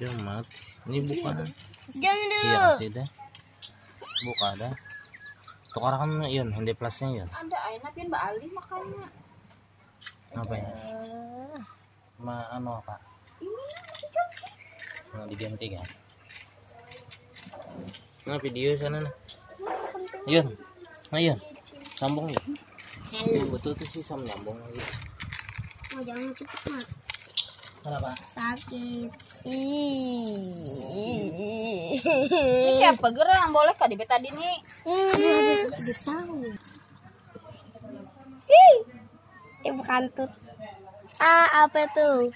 udah mat ini buka dah. Jangan dulu. iya kasih dah buka dah. Tukar kan yun hindi plusnya yun? Ada ay napin ba ali makanya. apa ya? Ma ano apa? Nah, diganti. kan? Nah video sana na yun. ngayon sambung yun. Betul tuh sih sam nyambung lagi. Oh, jangan cepet, Mak. Kenapa Sakit. Ini apa gerang boleh kah di betadin nih? Hmm, tahu. Ih, ibu kantut. Ah, apa tuh?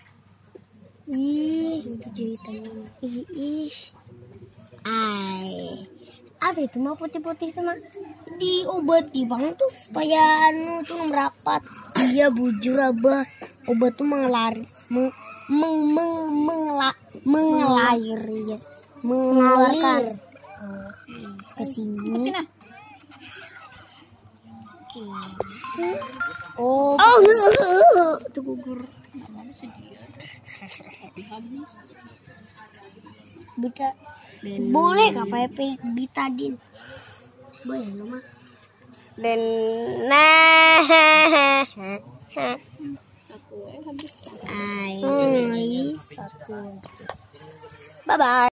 Ih, itu jahitan. Ih, ih. Ay. Apa itu mah putih-putih itu mah? Diobati bang tuh supaya anu tuh merapat. Iya bujur abah. Obat tuh mengelari, meng, meng, meng, mengela, mengalir ya. Mengalir ke sini. Ah. Oh, oh itu gugur. Bisa boleh kah pakai bitadin? Boleh lu mah. Dan nah, Aku habis. 拜拜。